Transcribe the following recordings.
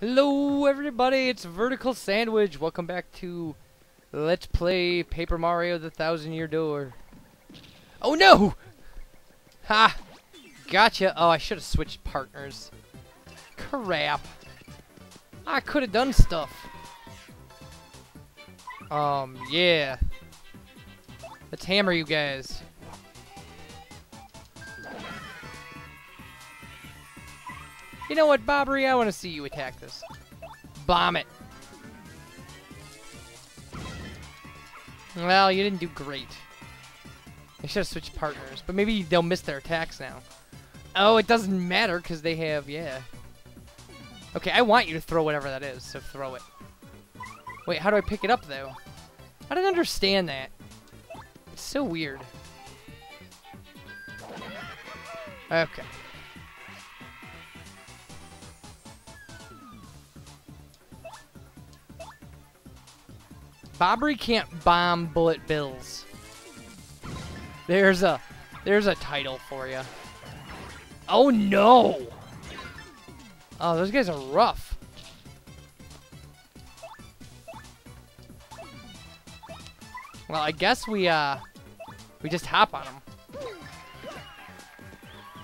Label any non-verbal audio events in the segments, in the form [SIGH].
Hello everybody, it's Vertical Sandwich. Welcome back to Let's Play Paper Mario The Thousand Year Door. Oh no! Ha! Gotcha. Oh, I should have switched partners. Crap. I could have done stuff. Um, yeah. Let's hammer you guys. You know what, Bobbery? I want to see you attack this. Bomb it. Well, you didn't do great. I should have switched partners, but maybe they'll miss their attacks now. Oh, it doesn't matter because they have, yeah. Okay, I want you to throw whatever that is, so throw it. Wait, how do I pick it up, though? I don't understand that. It's so weird. Okay. Bobbery can't bomb bullet bills. There's a there's a title for you. Oh no! Oh, those guys are rough. Well, I guess we uh we just hop on them.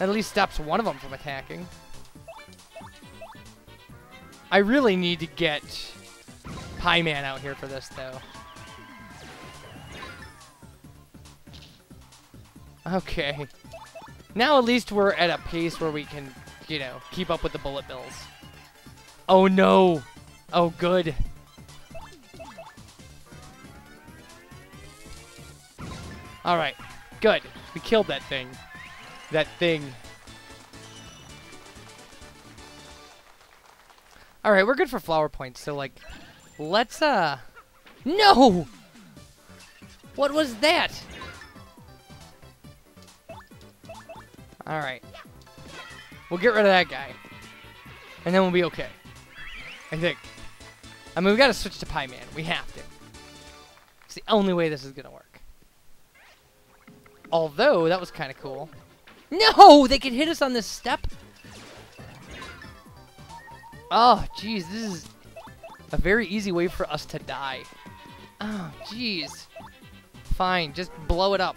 At least stops one of them from attacking. I really need to get Pie-Man out here for this, though. Okay. Now at least we're at a pace where we can, you know, keep up with the bullet bills. Oh no! Oh good. Alright. Good. We killed that thing. That thing. Alright, we're good for flower points, so like Let's, uh... No! What was that? Alright. We'll get rid of that guy. And then we'll be okay. I think. I mean, we gotta switch to Pie Man. We have to. It's the only way this is gonna work. Although, that was kind of cool. No! They can hit us on this step? Oh, jeez, this is a very easy way for us to die. Oh, jeez. Fine, just blow it up.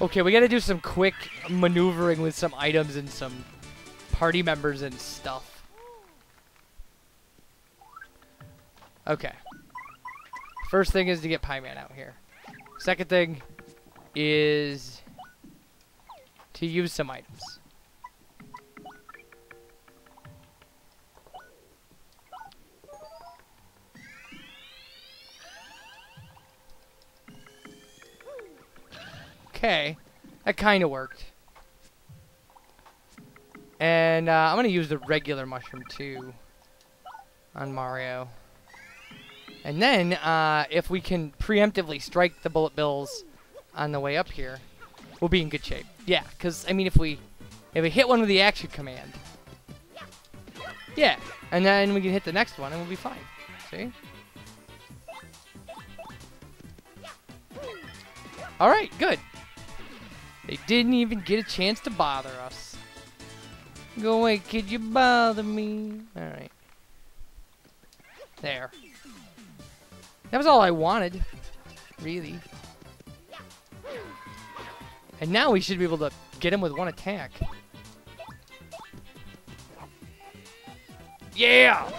Okay, we gotta do some quick maneuvering with some items and some party members and stuff. Okay. First thing is to get Pie Man out here. Second thing is to use some items. Okay. That kind of worked. And uh, I'm going to use the regular mushroom too on Mario. And then, uh, if we can preemptively strike the bullet bills on the way up here, we'll be in good shape. Yeah, because, I mean, if we if we hit one with the action command, yeah, and then we can hit the next one and we'll be fine. See? Alright, good. They didn't even get a chance to bother us. Go away, kid, you bother me. Alright. There. That was all I wanted. Really. And now we should be able to get him with one attack. Yeah!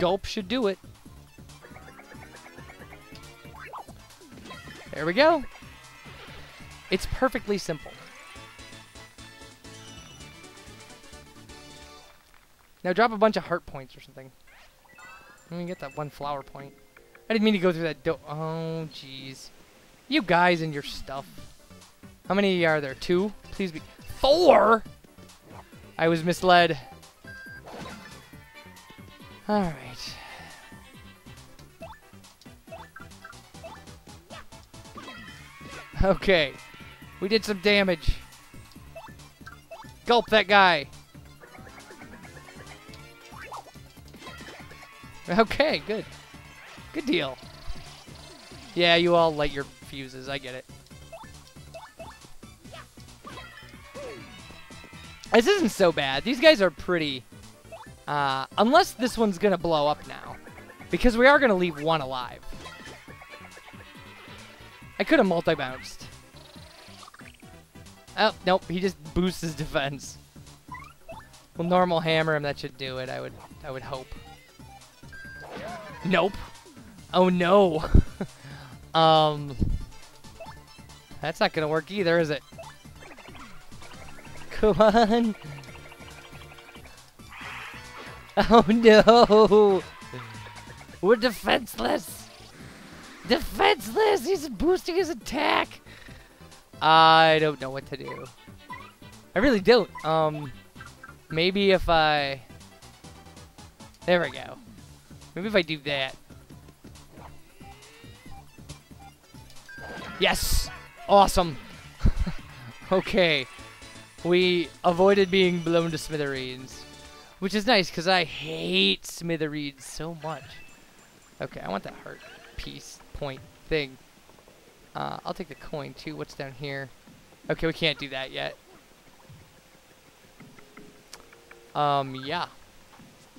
Gulp should do it. There we go. It's perfectly simple. Now drop a bunch of heart points or something. Let me get that one flower point. I didn't mean to go through that do- Oh, jeez. You guys and your stuff. How many are there? Two? Please be- Four?! I was misled. Alright. Okay. We did some damage. Gulp that guy. Okay, good. Good deal. Yeah, you all light your fuses. I get it. This isn't so bad. These guys are pretty... Uh, unless this one's going to blow up now. Because we are going to leave one alive. I could have multi-bounced. Oh, nope. He just boosts his defense. Well, normal hammer him. That should do it. I would, I would hope. Nope. Oh no. [LAUGHS] um. That's not gonna work either, is it? Come on. [LAUGHS] Oh no! We're defenseless! Defenseless! He's boosting his attack! I don't know what to do. I really don't. Um, maybe if I... There we go. Maybe if I do that. Yes! Awesome! [LAUGHS] okay. We avoided being blown to smithereens. Which is nice, because I hate smithereens so much. Okay, I want that heart piece point thing. Uh, I'll take the coin, too. What's down here? Okay, we can't do that yet. Um, yeah.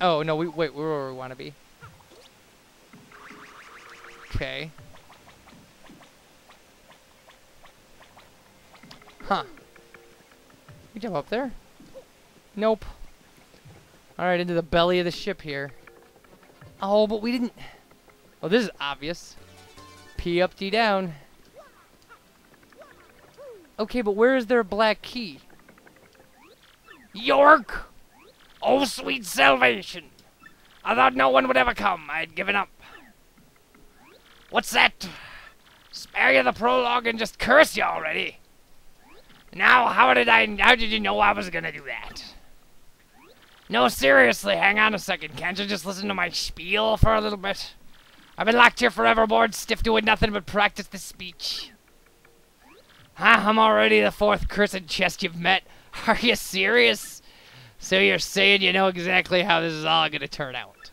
Oh, no, we wait, we're where we want to be. Okay. Huh. We jump up there? Nope. Alright, into the belly of the ship here. Oh, but we didn't... Well, this is obvious. P up, D down. Okay, but where is their black key? York! Oh, sweet salvation! I thought no one would ever come. I had given up. What's that? Spare you the prologue and just curse you already. Now, how did I, how did you know I was gonna do that? No, seriously, hang on a second. Can't you just listen to my spiel for a little bit? I've been locked here forever, bored, stiff doing nothing but practice the speech. Huh, I'm already the fourth cursed chest you've met. [LAUGHS] Are you serious? So you're saying you know exactly how this is all gonna turn out?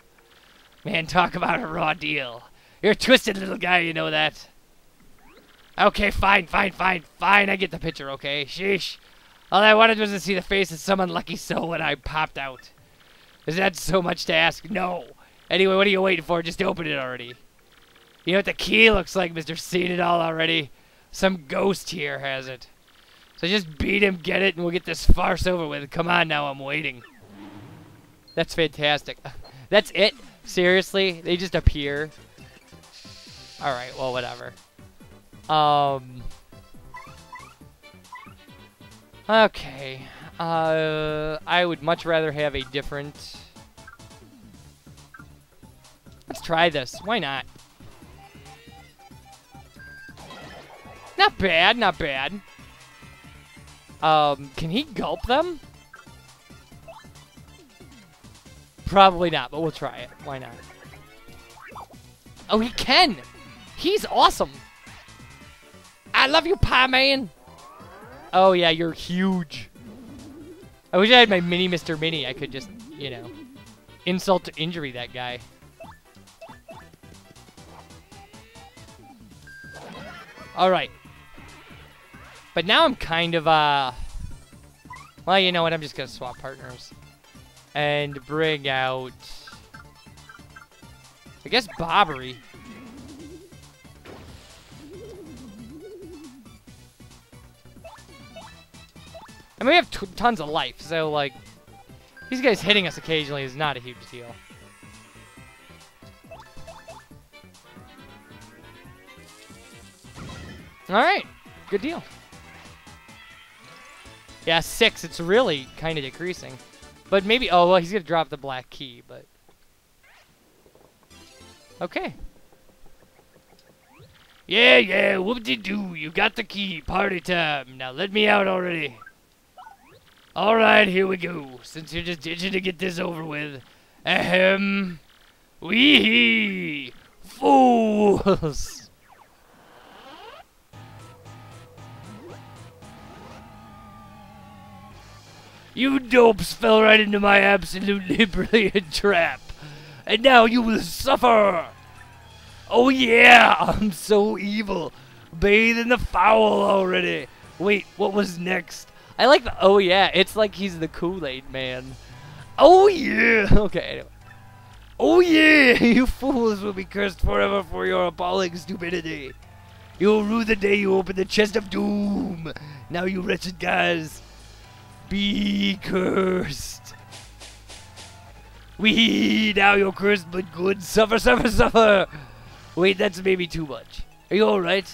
Man, talk about a raw deal. You're a twisted little guy, you know that. Okay, fine, fine, fine, fine. I get the picture, okay? Sheesh. All I wanted was to see the face of some unlucky soul when I popped out. Is that so much to ask? No. Anyway, what are you waiting for? Just open it already. You know what the key looks like, Mr. Seen It All already? Some ghost here has it. So just beat him, get it, and we'll get this farce over with. Come on now, I'm waiting. That's fantastic. [LAUGHS] That's it? Seriously? They just appear? Alright, well, whatever. Um... Okay. Uh, I would much rather have a different... try this. Why not? Not bad, not bad. Um, can he gulp them? Probably not, but we'll try it. Why not? Oh, he can! He's awesome! I love you, Pie Man! Oh, yeah, you're huge. I wish I had my mini Mr. Mini. I could just, you know, insult to injury that guy. Alright. But now I'm kind of, uh... Well, you know what? I'm just going to swap partners. And bring out... I guess Bobbery. I mean, we have tons of life, so, like, these guys hitting us occasionally is not a huge deal. Alright, good deal. Yeah, six, it's really kind of decreasing. But maybe, oh, well, he's going to drop the black key, but... Okay. Yeah, yeah, whoop-de-doo, you got the key, party time. Now let me out already. Alright, here we go. Since you're just itching to get this over with. Ahem. Wee Fools! You dopes fell right into my absolutely [LAUGHS] brilliant trap. And now you will suffer! Oh yeah, [LAUGHS] I'm so evil. Bathe in the foul already. Wait, what was next? I like the oh yeah. It's like he's the Kool-Aid man. Oh yeah. [LAUGHS] Okay. Anyway. Oh yeah, you fools will be cursed forever for your appalling stupidity. You will rue the day you open the chest of doom. Now, you wretched guys, be cursed. We now you're cursed, but good. Suffer, suffer, suffer. Wait, that's maybe too much. Are you all right?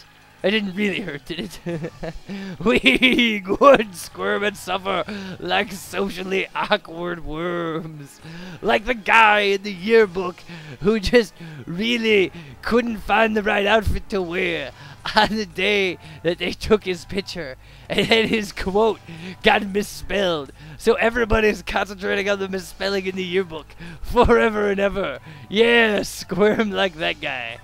I didn't really hurt, did it? [LAUGHS] we good squirm and suffer like socially awkward worms. Like the guy in the yearbook who just really couldn't find the right outfit to wear [LAUGHS] on the day that they took his picture. And then his quote got misspelled. So everybody's concentrating on the misspelling in the yearbook forever and ever. Yeah, squirm like that guy.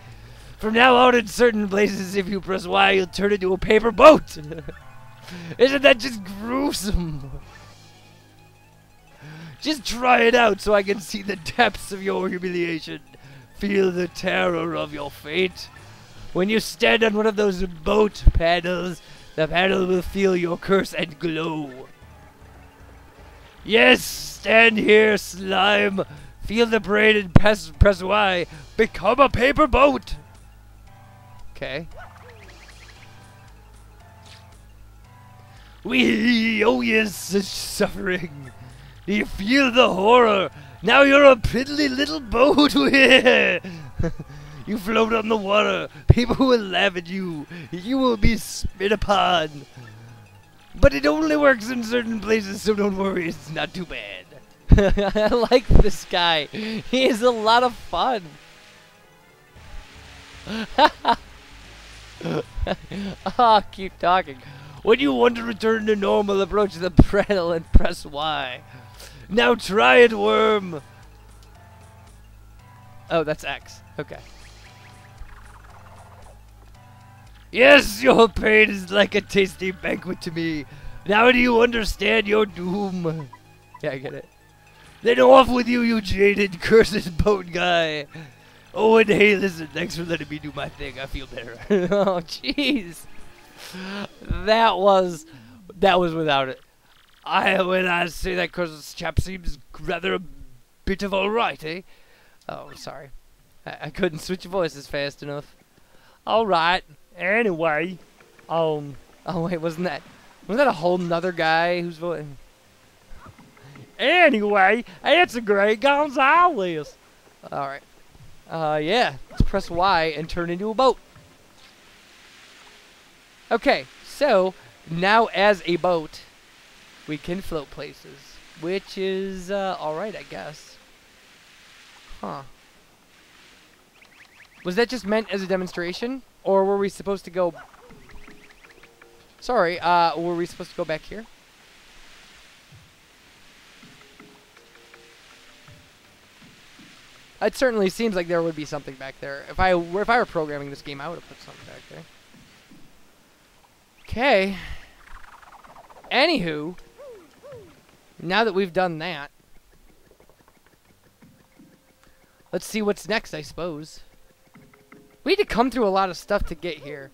From now on, in certain places, if you press Y, you'll turn into a paper boat. [LAUGHS] Isn't that just gruesome? Just try it out so I can see the depths of your humiliation. Feel the terror of your fate. When you stand on one of those boat paddles, the paddle will feel your curse and glow. Yes, stand here, slime. Feel the brain and press, press Y. Become a paper boat. Okay. We, oh yes, such suffering. You feel the horror. Now you're a piddly little boat. [LAUGHS] you float on the water. People will laugh at you. You will be spit upon. But it only works in certain places, so don't worry. It's not too bad. [LAUGHS] I like this guy. He is a lot of fun. [LAUGHS] oh, keep talking. When you want to return to normal, approach the pedal and press Y. Now try it, worm. Oh, that's X. Okay. Yes, your pain is like a tasty banquet to me. Now do you understand your doom? Yeah, I get it. Then off with you, you jaded, cursed boat guy. Oh, and hey, listen, thanks for letting me do my thing. I feel better. [LAUGHS] oh, jeez. That was, that was without it. I, when I say that this chap seems rather a bit of alright, eh? Oh, sorry. I, I couldn't switch voices fast enough. Alright. Anyway. Um, oh wait, wasn't that, wasn't that a whole nother guy who's voting? Anyway, it's a great Gonzales. Alright. Uh, yeah. Let's press Y and turn into a boat. Okay, so now as a boat, we can float places, which is uh, alright, I guess. Huh. Was that just meant as a demonstration? Or were we supposed to go... Sorry, uh, were we supposed to go back here? It certainly seems like there would be something back there. If I were if I were programming this game, I would have put something back there. Okay. Anywho, now that we've done that, let's see what's next, I suppose. We had to come through a lot of stuff to get here.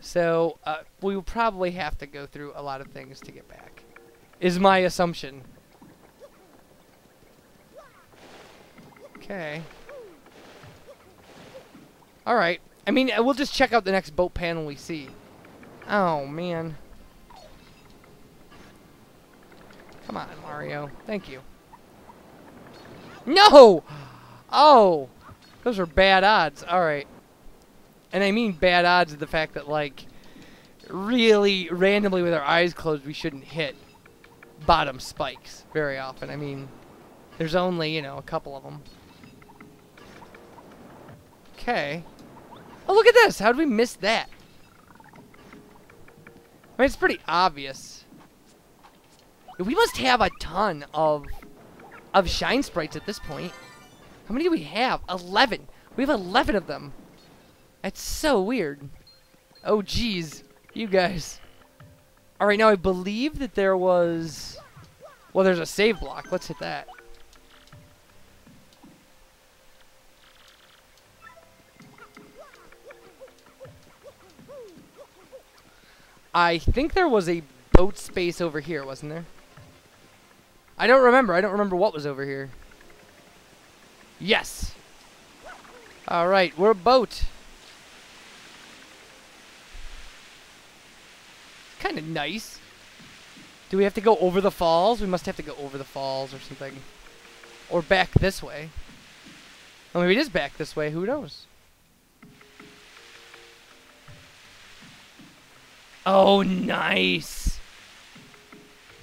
So, uh, we will probably have to go through a lot of things to get back. Is my assumption. Okay. Alright. I mean, we'll just check out the next boat panel we see. Oh, man. Come on, Mario. Thank you. No! [GASPS] Oh! Those are bad odds. Alright. And I mean bad odds of the fact that, like, really randomly with our eyes closed, we shouldn't hit bottom spikes very often. I mean, there's only, you know, a couple of them. Okay. Oh, look at this. How did we miss that? I mean, it's pretty obvious. We must have a ton of of shine sprites at this point. How many do we have? 11. We have 11 of them. That's so weird. Oh, geez. You guys. Alright, now I believe that there was... Well, there's a save block. Let's hit that. I think there was a boat space over here, wasn't there? I don't remember. I don't remember what was over here. Yes. All right, we're a boat. Kind of nice. Do we have to go over the falls? We must have to go over the falls or something. Or back this way. Or maybe it is back this way. Who knows? Oh, nice.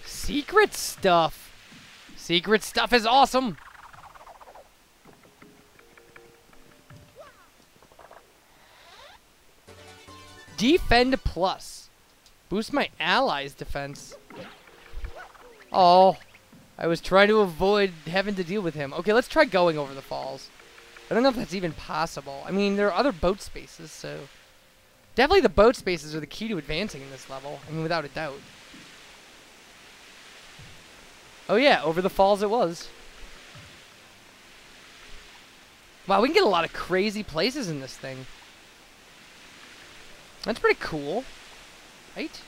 Secret stuff. Secret stuff is awesome. Defend plus. Boost my allies' defense. Oh, I was trying to avoid having to deal with him. Okay, let's try going over the falls. I don't know if that's even possible. I mean, there are other boat spaces, so... Definitely the boat spaces are the key to advancing in this level. I mean, without a doubt. Oh yeah, over the falls it was. Wow, we can get a lot of crazy places in this thing. That's pretty cool. Right?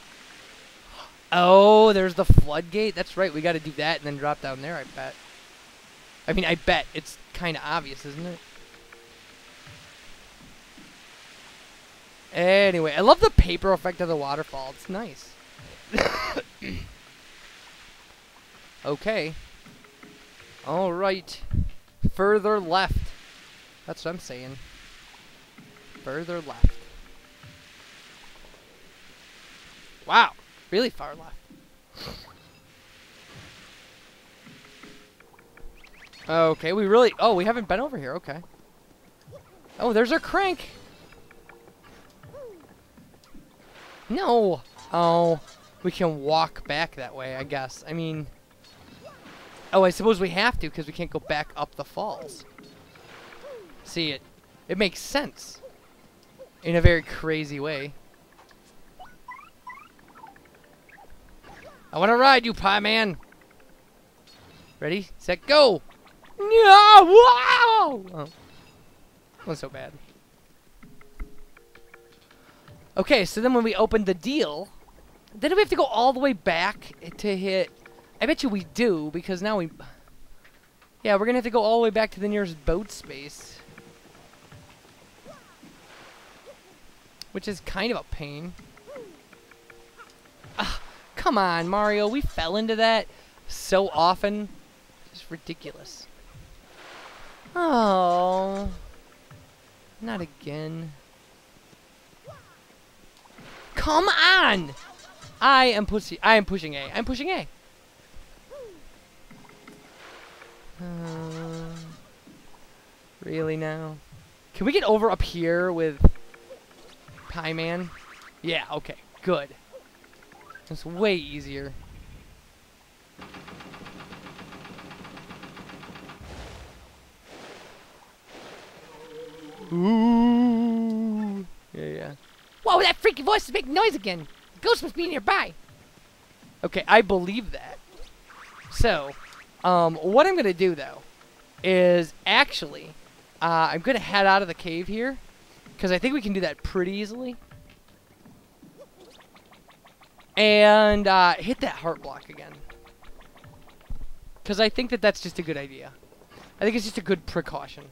Oh, there's the floodgate. That's right. We got to do that and then drop down there, I bet. I mean, I bet. It's kind of obvious, isn't it? Anyway, I love the paper effect of the waterfall. It's nice. [COUGHS] okay. All right. Further left. That's what I'm saying. Further left. Wow. Really far left. Okay, we really... Oh, we haven't been over here. Okay. Oh, there's our crank. No. Oh, we can walk back that way, I guess. I mean... Oh, I suppose we have to because we can't go back up the falls. See, it, it makes sense. In a very crazy way. I want to ride you, Pie Man. Ready, set, go. No! Wow! Oh. Wasn't so bad. Okay, so then when we open the deal, then we have to go all the way back to hit... I bet you we do, because now we... Yeah, we're going to have to go all the way back to the nearest boat space. Which is kind of a pain. Ah, come on, Mario. We fell into that so often. It's ridiculous. Oh. Not again. Come on! I am pushing. I am pushing A. I'm pushing A. Uh, really now? Can we get over up here with Pie Man? Yeah. Okay. Good. That's way easier. Ooh. Yeah, yeah. Whoa, that freaky voice is making noise again. The ghost must be nearby. Okay, I believe that. So, um, what I'm going to do, though, is actually, uh, I'm going to head out of the cave here, because I think we can do that pretty easily. And uh, hit that heart block again. Because I think that that's just a good idea. I think it's just a good precaution.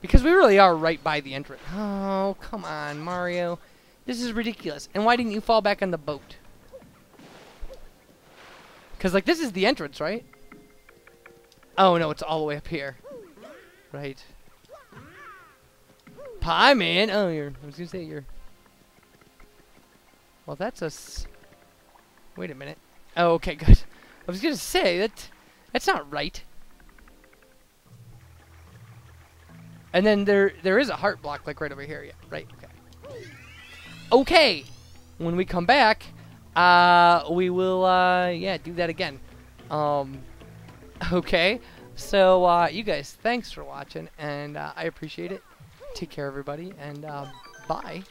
Because we really are right by the entrance. Oh, come on, Mario. This is ridiculous. And why didn't you fall back on the boat? Because, like, this is the entrance, right? Oh, no, it's all the way up here. Right. Pie man. Oh, you're. I was gonna say you're. Well, that's a. S Wait a minute. Oh, okay, good. I was gonna say that. That's not right. And then there there is a heart block like right over here. Yeah, right. Okay. Okay. When we come back, uh, we will uh, yeah do that again. Um, [LAUGHS] okay. So uh, you guys, thanks for watching, and uh, I appreciate it. Take care, everybody, and uh, bye.